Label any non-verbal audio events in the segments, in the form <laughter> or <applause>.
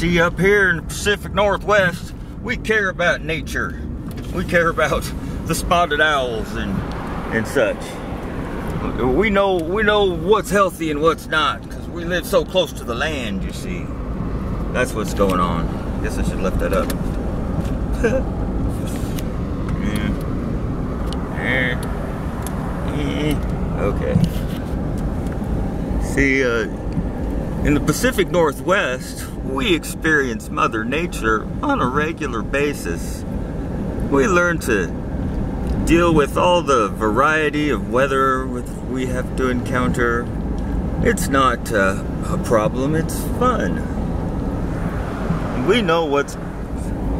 See, up here in the Pacific Northwest, we care about nature. We care about <laughs> the spotted owls and and such. We know we know what's healthy and what's not because we live so close to the land. You see, that's what's going on. Guess I should lift that up. <laughs> Eh. Eh. Eh. Okay. See, uh, in the Pacific Northwest, we experience Mother Nature on a regular basis. We learn to deal with all the variety of weather we have to encounter. It's not uh, a problem, it's fun. We know what's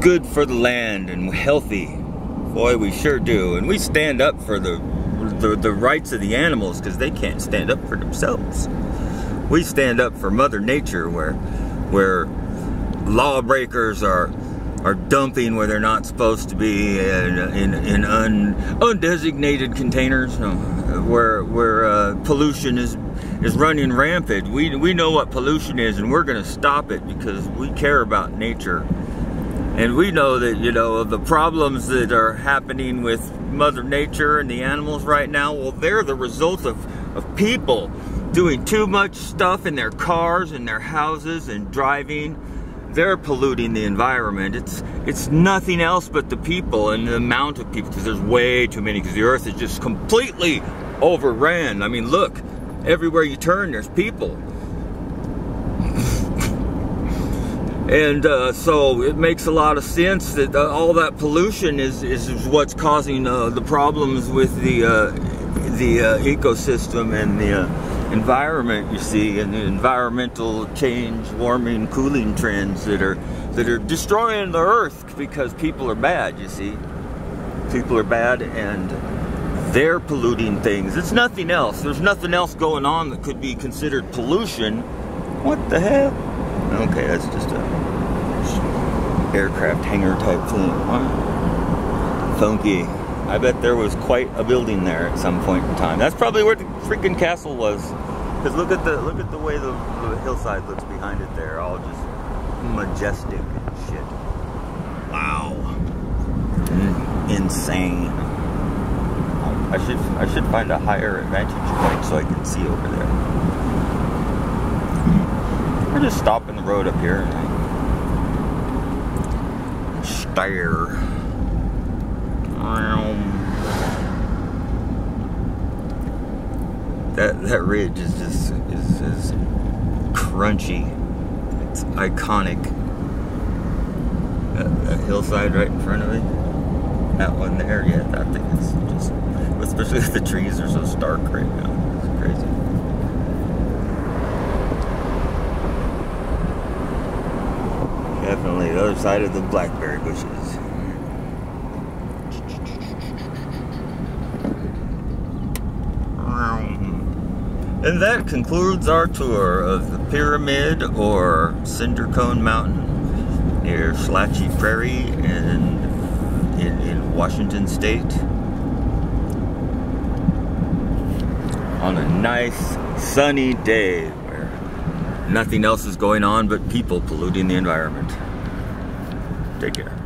good for the land and healthy. Boy, we sure do. And we stand up for the the, the rights of the animals because they can't stand up for themselves. We stand up for Mother Nature where where lawbreakers are are dumping where they're not supposed to be in, in, in un, undesignated containers where where uh, pollution is is running rampant. We, we know what pollution is and we're going to stop it because we care about nature. And we know that, you know, the problems that are happening with Mother Nature and the animals right now, well, they're the result of, of people doing too much stuff in their cars and their houses and driving. They're polluting the environment. It's it's nothing else but the people and the amount of people, because there's way too many, because the earth is just completely overran. I mean, look, everywhere you turn, there's people. And uh, so it makes a lot of sense that uh, all that pollution is, is what's causing uh, the problems with the uh, the uh, ecosystem and the uh, environment. You see, and the environmental change, warming, cooling trends that are that are destroying the Earth because people are bad. You see, people are bad and they're polluting things. It's nothing else. There's nothing else going on that could be considered pollution. What the hell? Okay, that's just a aircraft hangar type thing. Funky. I bet there was quite a building there at some point in time. That's probably where the freaking castle was. Cause look at the look at the way the, the hillside looks behind it there, all just majestic and shit. Wow. Insane. I should I should find a higher vantage point so I can see over there. We're just stopping the road up here and stare. That that ridge is just is, is crunchy. It's iconic. That, that hillside right in front of me. That one there, yeah, that thing is just especially <laughs> if the trees are so stark right now. It's crazy. Definitely the other side of the blackberry bushes. And that concludes our tour of the Pyramid or Cinder Cone Mountain near Slatchy Prairie in, in, in Washington State. On a nice sunny day where nothing else is going on but people polluting the environment. Take care.